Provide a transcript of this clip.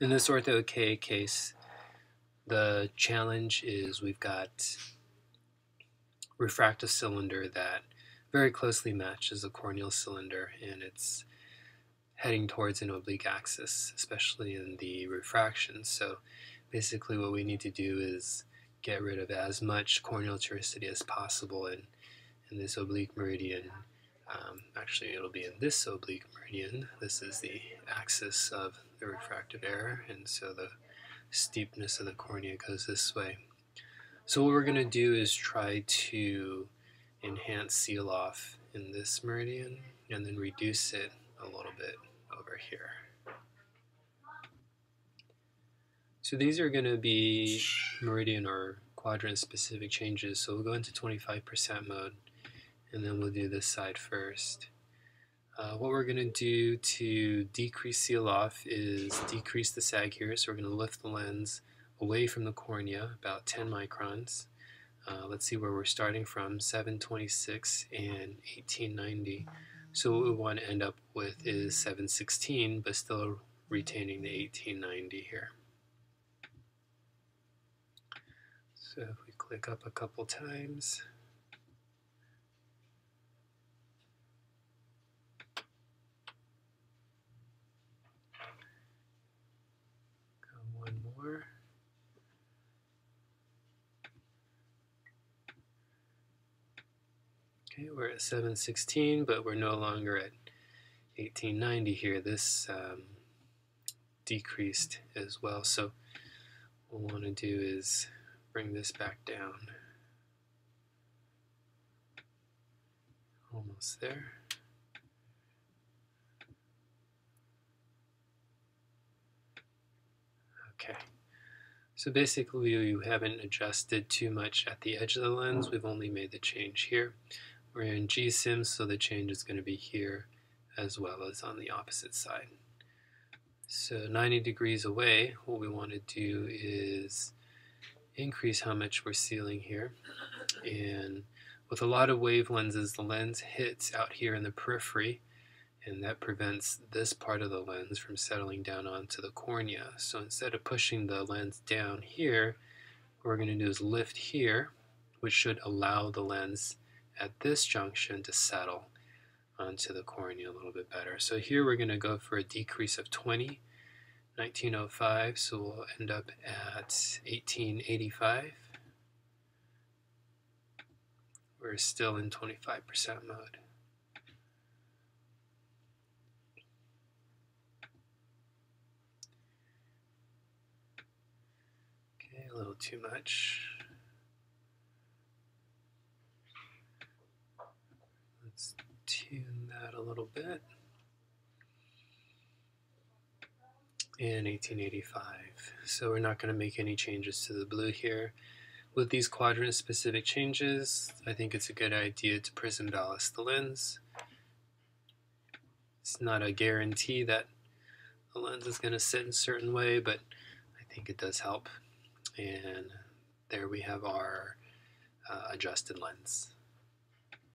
In this ortho K case, the challenge is we've got refractive cylinder that very closely matches the corneal cylinder and it's heading towards an oblique axis, especially in the refraction. So basically what we need to do is get rid of as much corneal toricity as possible in, in this oblique meridian um, actually, it'll be in this oblique meridian. This is the axis of the refractive error, and so the steepness of the cornea goes this way. So what we're going to do is try to enhance seal off in this meridian and then reduce it a little bit over here. So these are going to be meridian or quadrant specific changes. So we'll go into 25% mode and then we'll do this side first. Uh, what we're going to do to decrease seal off is decrease the sag here. So we're going to lift the lens away from the cornea about 10 microns. Uh, let's see where we're starting from, 726 and 1890. So what we want to end up with is 716, but still retaining the 1890 here. So if we click up a couple times, Okay, we're at 716, but we're no longer at 1890 here. This um, decreased as well. So what we'll want to do is bring this back down. Almost there. Okay. So basically you haven't adjusted too much at the edge of the lens. We've only made the change here. We're in GSIM, so the change is going to be here as well as on the opposite side. So 90 degrees away, what we want to do is increase how much we're sealing here. And with a lot of wave lenses, the lens hits out here in the periphery, and that prevents this part of the lens from settling down onto the cornea. So instead of pushing the lens down here, what we're going to do is lift here, which should allow the lens at this junction to settle onto the cornea a little bit better. So here we're going to go for a decrease of 20, 1905, so we'll end up at 1885. We're still in 25% mode. Okay, a little too much. tune that a little bit. In 1885. So we're not going to make any changes to the blue here. With these quadrant specific changes, I think it's a good idea to prism ballast the lens. It's not a guarantee that the lens is going to sit in a certain way, but I think it does help. And there we have our uh, adjusted lens.